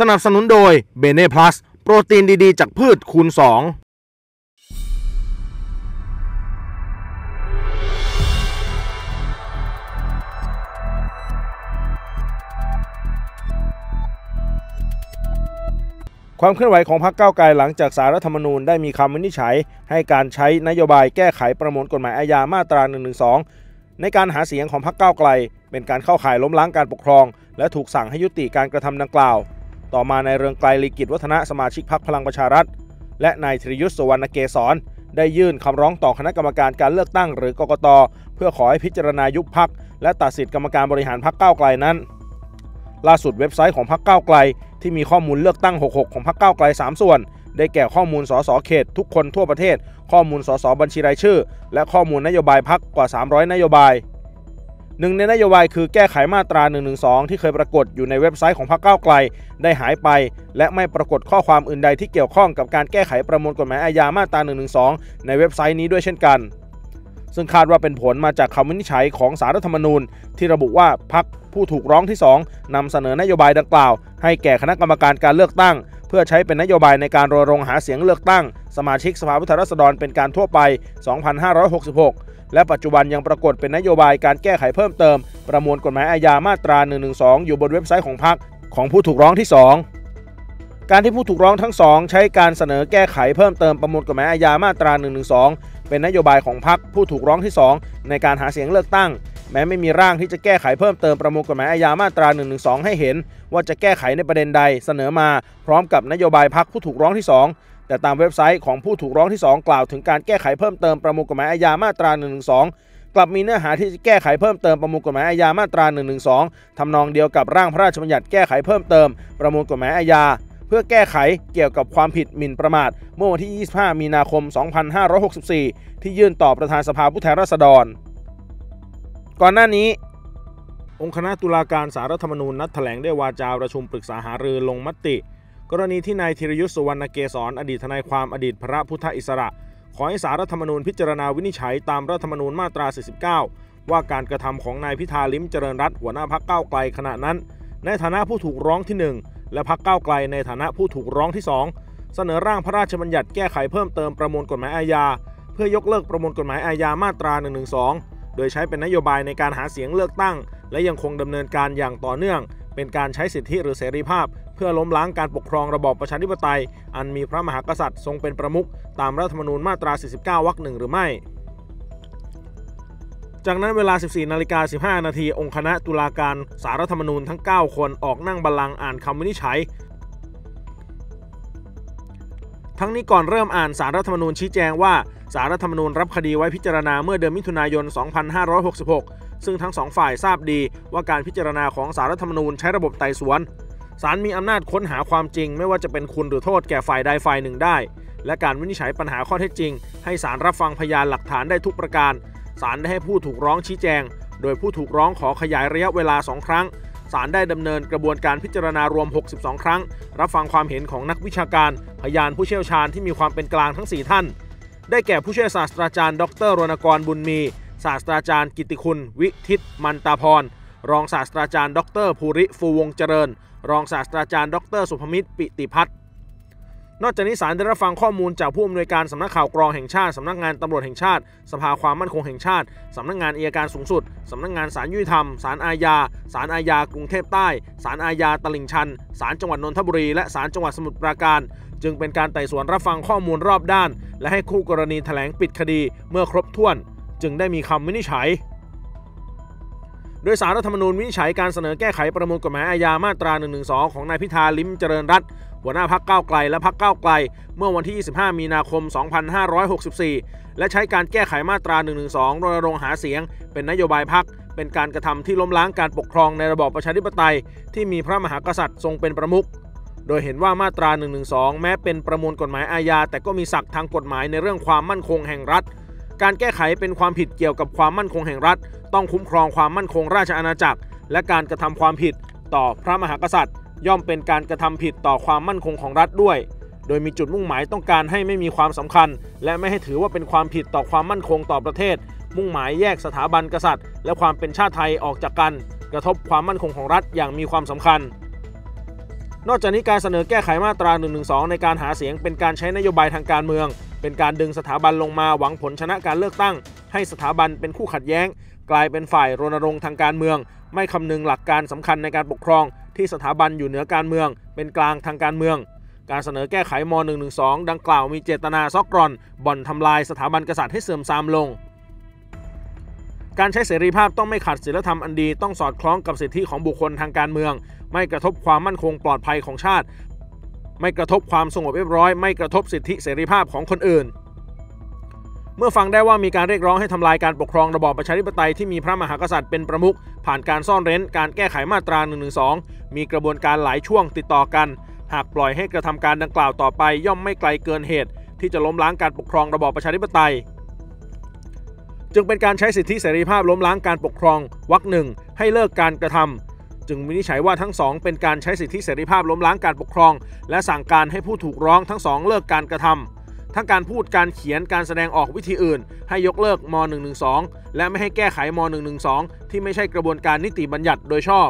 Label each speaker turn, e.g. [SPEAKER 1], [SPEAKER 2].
[SPEAKER 1] สนับสนุนโดยเบเน่พลัสโปรตีนดีๆ จากพืชคูณ 2ความเคลื่อนไหวของพรรคก้าวไกลหลังจากสารรัฐธรรมนูญได้มีคำวินิจฉัย ให้การใช้นโยบายแก้ไขประมวลกฎหมายอาญามาตรา 112 ในการหาเสียงของพรรคก้าวไกล เป็นการเข้าข่ายล้มล้างการปกครอง และถูกสั่งให้ยุติการกระทำดังกล่าว ต่อมาในเรืองไกลลีกิจวัฒนะสมาชิกพรรคพลังประชารัฐ และนายธริยุทธ์สวรรณเกษรได้ยื่นคำร้องต่อคณะกรรมการการเลือกตั้งหรือกกต เพื่อขอให้พิจารณายุบพักและตัดสิทธิกรรมการบริหารพักเก้าไกลนั้น ล่าสุดเว็บไซต์ของพรรคก้าไกล ที่มีข้อมูลเลือกตั้ง 66 ของพรรคก้าไกล 3 ส่วน ได้แก่ข้อมูลสสเขต ทุกคนทั่วประเทศ ข้อมูลสสบัญชีรายชื่อ และข้อมูลนโยบายพักกว่า 300 นโยบาย หนึ่งในนโยบายคือแก้ไขมาตรา 112 ที่เคยปรากฏอยู่ในเว็บไซต์ของพรรคก้าวไกล ได้หายไป และไม่ปรากฏข้อความอื่นใดที่เกี่ยวข้องกับการแก้ไขประมวลกฎหมายอาญามาตรา 112 ในเว็บไซต์นี้ด้วยเช่นกัน ซึ่งคาดว่าเป็นผลมาจากคำวินิจฉัยของสารรัฐธรรมนูญ ที่ระบุว่าพักผู้ถูกร้องที่ 2นำเสนอนโยบายดังกล่าว ให้แก่คณะกรรมการการเลือกตั้ง เพื่อใช้เป็นนโยบายในการรณรงค์หาเสียงเลือกตั้ง สมาชิกสภาผู้แทนราษฎรเป็นการทั่วไป 2566 และปัจจุบันยังปรากฏเป็นนโยบายการแก้ไขเพิ่มเติม ประมวลกฎหมายอาญามาตรา 112 อยู่บนเว็บไซต์ของพรรคของผู้ถูกร้องที่ 2การที่ผู้ถูกร้องทั้งสองใช้การเสนอแก้ไขเพิ่มเติมประมวลกฎหมายอาญามาตรา 112 เป็นนโยบายของพรรคผู้ถูกร้องที่ 2 ในการหาเสียงเลือกตั้ง แม้ไม่มีร่างที่จะแก้ไขเพิ่มเติมประมวลกฎหมายอาญามาตรา 112 ให้เห็น ว่าจะแก้ไขในประเด็นใดเสนอมา พร้อมกับนโยบายพรรคผู้ถูกร้องที่ 2 แต่ตามเว็บไซต์ของผู้ถูกร้องที่ 2 กล่าวถึงการแก้ไขเพิ่มเติมประมวลกฎหมายอาญามาตรา112กลับมีเนื้อหาที่แก้ไขเพิ่มเติมประมวลกฎหมายอาญามาตรา112ทำนองเดียวกับร่างพระราชบัญญัติแก้ไขเพิ่มเติมประมวลกฎหมายอาญาเพื่อแก้ไขเกี่ยวกับความผิดหมิ่นประมาท เมื่อวันที่ 25 มีนาคม 2564 ที่ยื่นต่อประธานสภาผู้แทนราษฎร ก่อนหน้านี้ องค์คณะตุลาการสารรัฐธรรมนูญนัดแถลงด้วยวาจาประชุมปรึกษาหารือลงมติ กรณีที่นายธีรยุทธสุวรรณเกษรอดีตทนายความอดีตพระพุทธอิสระ ขอให้สารรัฐธรรมนูญพิจารณาวินิจฉัยตามรัฐธรรมนูญมาตรา 49 ว่าการกระทำของนายพิธาลิมเจริญรัตหัวหน้าพักเก้าไกลขณะนั้น ในฐานะผู้ถูกร้องที่ 1 และพักเก้าไกลในฐานะผู้ถูกร้องที่ 2 เสนอร่างพระราชบัญญัติแก้ไขเพิ่มเติมประมวลกฎหมายอาญา เพื่อยกเลิกประมวลกฎหมายอาญามาตรา 112 โดยใช้เป็นนโยบายในการหาเสียงเลือกตั้ง และยังคงดำเนินการอย่างต่อเนื่อง เป็นการใช้สิทธิหรือเสรีภาพ เพื่อล้มล้างการปกครองระบอบประชาธิปไตย อันมีพระมหากษัตริย์ทรงเป็นประมุขตามรัฐธรรมนูญมาตรา 49 วรรคหนึ่งหรือไม่ จากนั้นเวลา 14นาฬิกา15 นาทีองค์คณะตุลาการสารรัฐธรรมนูญทั้ง 9 คนออกนั่งบัลลังก์อ่านคำวินิจฉัยทั้งนี้ก่อนเริ่มอ่านสารรัฐธรรมนูญชี้แจงว่าสารรัฐธรรมนูญรับคดีไว้พิจารณาเมื่อเดือนมิถุนายน 2566 ซึ่งทั้งสองฝ่ายทราบดีว่าการพิจารณาของสารรัฐธรรมนูญใช้ระบบไต่สวนศาลมีอำนาจค้นหาความจริง ไม่ว่าจะเป็นคุณหรือโทษแก่ฝ่ายใดฝ่ายหนึ่งได้ และการวินิจฉัยปัญหาข้อเท็จจริง ให้ศาลรับฟังพยานหลักฐานได้ทุกประการศาลได้ให้ผู้ถูกร้องชี้แจง โดยผู้ถูกร้องขอขยายระยะเวลา 2 ครั้งศาลได้ดำเนินกระบวนการพิจารณารวม 62 ครั้ง รับฟังความเห็นของนักวิชาการ พยานผู้เชี่ยวชาญที่มีความเป็นกลางทั้ง 4 ท่าน ได้แก่ผู้ช่วยศาสตราจารย์ ดรรณกรบุญมี ศาสตราจารย์กิติคุณวิทิตมันตาพร รองศาสตราจารย์ ดรภูริฟูวงเจริญ รองศาสตราจารย์ ดรสุภมิตรปิติพัฒน์นอกจากนี้ศาลได้รับฟังข้อมูลจากผู้อำนวยการสำนักข่าวกรองแห่งชาติสำนักงานตำรวจแห่งชาติ สภาความมั่นคงแห่งชาติสำนักงานอัยการสูงสุดสำนักงานศาลยุติธรรมศาลอาญาศาลอาญากรุงเทพใต้ศาลอาญาตลิ่งชันศาลจังหวัดนนทบุรีและศาลจังหวัดสมุทรปราการ จึงเป็นการไต่สวนรับฟังข้อมูลรอบด้าน และให้คู่กรณีแถลงปิดคดีเมื่อครบถ้วน จึงได้มีคำวินิจฉัย โดยสารรัฐธรรมนูญวินิจฉัยการเสนอแก้ไขประมวลกฎหมายอาญามาตรา 112 ของนายพิธาลิ้มเจริญรัตน์หัวหน้าพักก้าวไกลและพักก้าวไกล เมื่อวันที่ 25 มีนาคม 2564 และใช้การแก้ไขมาตรา 112 รณรงค์หาเสียง เป็นนโยบายพัก เป็นการกระทำที่ล้มล้างการปกครองในระบอบประชาธิปไตย ที่มีพระมหากษัตริย์ทรงเป็นประมุข โดยเห็นว่ามาตรา 112 แม้เป็นประมวลกฎหมายอาญา แต่ก็มีศักดิ์ทางกฎหมายในเรื่องความมั่นคงแห่งรัฐ การแก้ไขเป็นความผิดเกี่ยวกับความมั่นคงแห่งรัฐ ต้องคุ้มครองความมั่นคงราชอาณาจักร และการกระทำความผิดต่อพระมหากษัตริย์ ย่อมเป็นการกระทำผิดต่อความมั่นคงของรัฐด้วย โดยมีจุดมุ่งหมายต้องการให้ไม่มีความสำคัญ และไม่ให้ถือว่าเป็นความผิดต่อความมั่นคงต่อประเทศ มุ่งหมายแยกสถาบันกษัตริย์ และความเป็นชาติไทยออกจากกัน กระทบความมั่นคงของรัฐอย่างมีความสำคัญนอกจากนี้การเสนอแก้ไขมาตรา1นึในการหาเสียงเป็นการใช้นโยบายทางการเมือง เป็นการดึงสถาบันลงมาหวังผลชนะการเลือกตั้ง ให้สถาบันเป็นคู่ขัดแย้ง กลายเป็นฝ่ายรณรงค์ทางการเมือง ไม่คำนึงหลักการสำคัญในการปกครอง ที่สถาบันอยู่เหนือการเมือง เป็นกลางทางการเมือง การเสนอแก้ไขม .112 ดังกล่าวมีเจตนาซอกกร่อน บ่อนทำลายสถาบันกษัตริย์ให้เสื่อมทรามลงการใช้เสรีภาพต้องไม่ขัดศีลธรรมอันดี ต้องสอดคล้องกับสิทธิของบุคคลทางการเมือง ไม่กระทบความมั่นคงปลอดภัยของชาติ ไม่กระทบความสงบเรียบร้อย ไม่กระทบสิทธิเสรีภาพของคนอื่น เมื่อฟังได้ว่ามีการเรียกร้องให้ทำลายการปกครองระบอบประชาธิปไตยที่มีพระมหากษัตริย์เป็นประมุขผ่านการซ่อนเร้น การแก้ไขมาตรา1นึมีกระบวนการหลายช่วงติดต่อกัน หากปล่อยให้กระทำการดังกล่าวต่อไป ย่อมไม่ไกลเกินเหตุ ที่จะล้มล้างการปกครองระบอบประชาธิปไตย จึงเป็นการใช้สิทธิเสรีภาพล้มล้างการปกครองวรรคหนึ่งให้เลิกการกระทำ จึงวินิจฉัยว่าทั้งสองเป็นการใช้สิทธิเสรีภาพล้มล้างการปกครอง และสั่งการให้ผู้ถูกร้องทั้งสองเลิกการกระทำทั้งการพูดการเขียนการแสดงออกวิธีอื่น ให้ยกเลิกม .112 และไม่ให้แก้ไขม .112 ที่ไม่ใช่กระบวนการนิติบัญญัติโดยชอบ